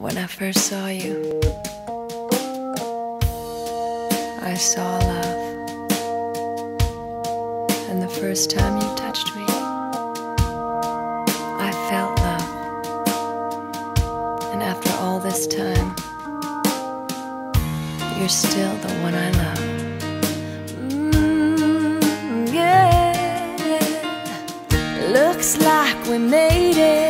When I first saw you, I saw love. And the first time you touched me, I felt love. And after all this time, you're still the one I love. Mm, yeah. Looks like we made it.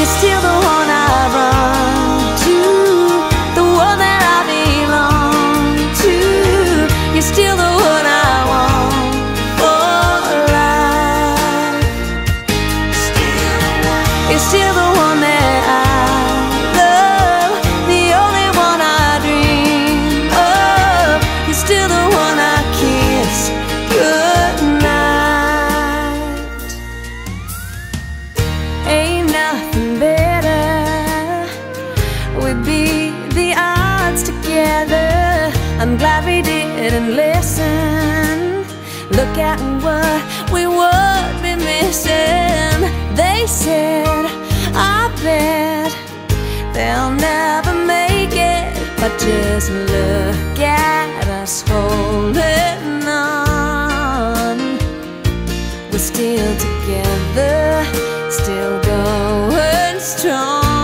You're still the Look at what we would be missing. They said, I bet they'll never make it. But just look at us holding on. We're still together, still going strong.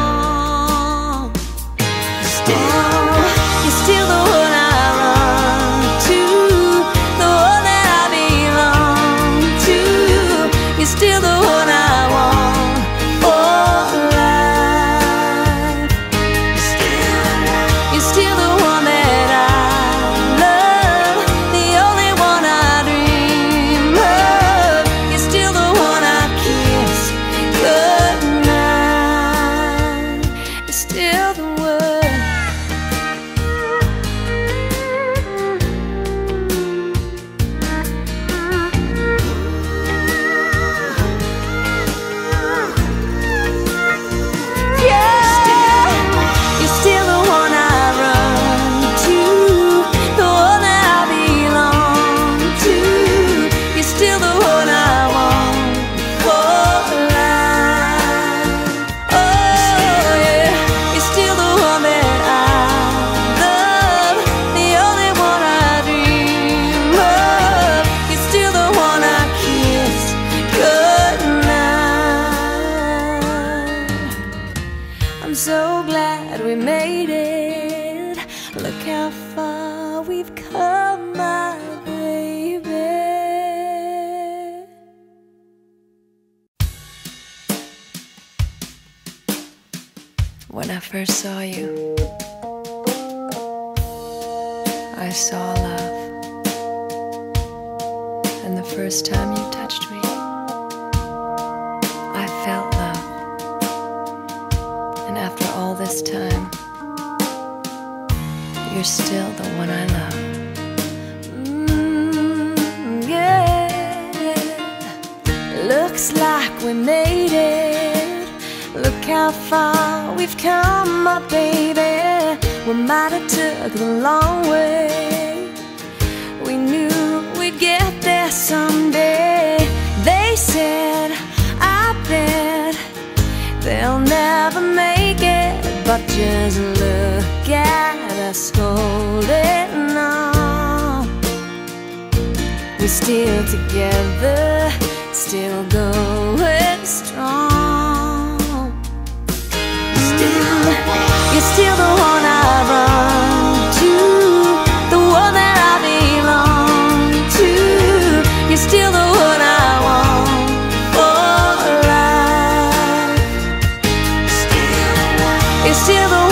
We've come, my baby. When I first saw you, I saw love. And the first time you touched me, I felt love. And after all this time, you're still the one I love. Mm, yeah. Looks like we made it. Look how far we've come, my baby. We might have took the long way. We knew we'd get there someday. They said, I bet they'll never make it. But just look at just holding on. We're still together, still going strong. Still, you're still the one I run to, the one that I belong to. You're still the one I. want for life. Still, You're still the